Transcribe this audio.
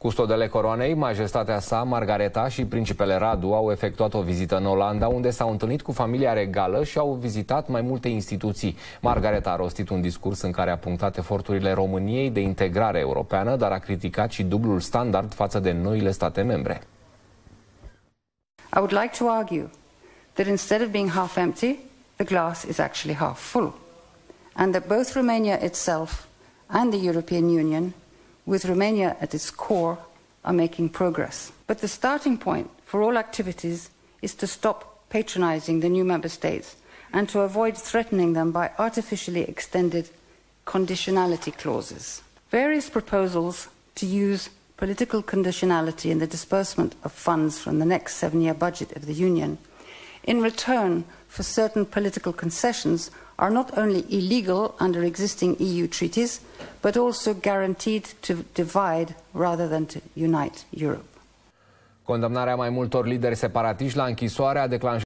Custodele coroanei, majestatea sa, Margareta și principele Radu au efectuat o vizită în Olanda, unde s-au întâlnit cu familia regală și au vizitat mai multe instituții. Margareta a rostit un discurs în care a punctat eforturile României de integrare europeană, dar a criticat și dublul standard față de noile state membre. I would like to argue that instead of being half empty, the glass is actually half full, and that both Romania itself and the European Union with Romania at its core, are making progress. But the starting point for all activities is to stop patronizing the new member states and to avoid threatening them by artificially extended conditionality clauses. Various proposals to use political conditionality in the disbursement of funds from the next seven year budget of the Union in return for certain political concessions are not only illegal under existing EU treaties, but also guaranteed to divide rather than to unite Europe. Condamnarea mai multor lideri separatiști la închisoare a declanșat